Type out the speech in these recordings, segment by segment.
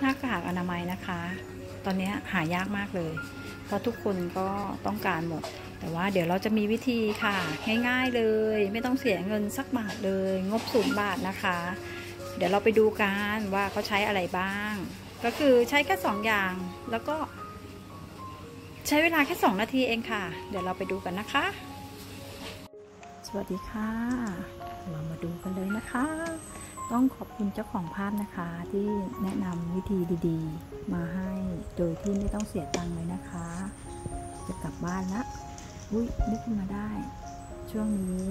หน้ากากอนามัยนะคะ ตอนนี้หายากมากเลย เพราะทุกคนก็ต้องการหมด แต่ว่าเดี๋ยวเราจะมีวิธีค่ะ ง่ายๆเลย ไม่ต้องเสียเงินสักบาทเลย งบศูนย์บาทนะคะ เดี๋ยวเราไปดูกันว่าเขาใช้อะไรบ้าง ก็คือใช้แค่สองอย่างแล้วก็ ใช้เวลาแค่สองนาทีเองค่ะ เดี๋ยวเราไปดูกันนะคะ สวัสดีค่ะ เรามาดูกันเลยนะคะ ต้องขอบคุณเจ้าของภาพนะคะที่แนะนำวิธีดีๆ มาให้โดยที่ไม่ต้องเสียตังค์เลยนะคะ จะกลับบ้านละอุ้ยนึกขึ้นมาได้ ช่วงนี้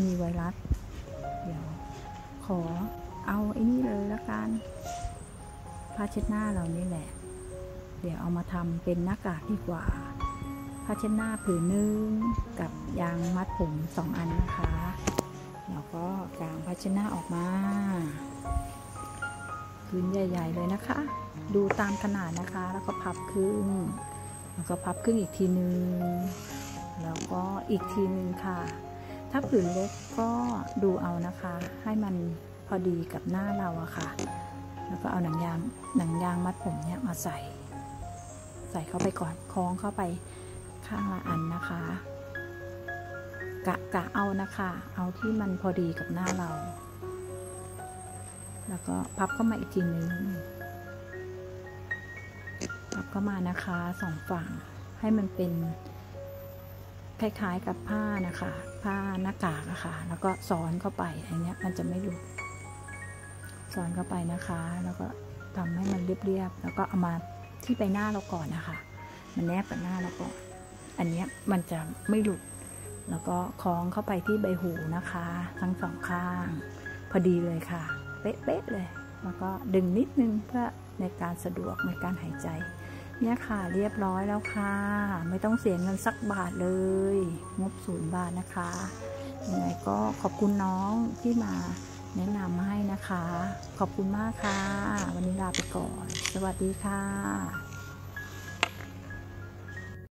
มีไวรัส เดี๋ยว ขอเอาไอ้นี่เลยละกันผ้าเช็ดหน้าเรานี่แหละ เดี๋ยวเอามาทำเป็นหน้ากากดีกว่าผ้าเช็ดหน้าผืนหนึงกับยางมัดผมสองอันนะคะ แล้วก็กางผ้าชน้าออกมาพื้นใหญ่ ๆ เลยนะคะ ดูตามขนาดนะคะ แล้วก็พับครึ่งแล้วก็พับครึ่งอีกทีนึง แล้วก็อีกทีนึงค่ะ ถ้าผืนเล็กก็ดูเอานะคะ ให้มันพอดีกับหน้าเราอะค่ะ แล้วก็เอาหนังยางหนังยางมัดผมเนี่ยมาใส่ ใส่เข้าไปก่อนคล้องเข้าไปข้างละอันนะคะ กะกะเอานะคะ เอาที่มันพอดีกับหน้าเรา แล้วก็พับเข้ามาอีกทีนึงพับเข้ามานะคะสองฝั่งให้มันเป็นคล้ายๆกับผ้านะคะ ผ้าหน้ากากอะค่ะ แล้วก็ซ้อนเข้าไปอันเนี้ยมันจะไม่หลุดซ้อนเข้าไปนะคะ แล้วก็ทำให้มันเรียบๆแล้วก็เอามาที่ใบหน้าเราก่อนนะคะ มันแนบกับหน้าเราก่อน อันเนี้ยมันจะไม่หลุด แล้วก็คล้องเข้าไปที่ใบหูนะคะ ทั้งสองข้าง พอดีเลยค่ะ เป๊ะๆเลย แล้วก็ดึงนิดนึงเพื่อในการสะดวกในการหายใจ เนี่ยค่ะเรียบร้อยแล้วค่ะ ไม่ต้องเสียเงินสักบาทเลย งบศูนย์บาทนะคะยังไงก็ขอบคุณน้องที่มาแนะนำมาให้นะคะ ขอบคุณมากค่ะ วันนี้ลาไปก่อน สวัสดีค่ะ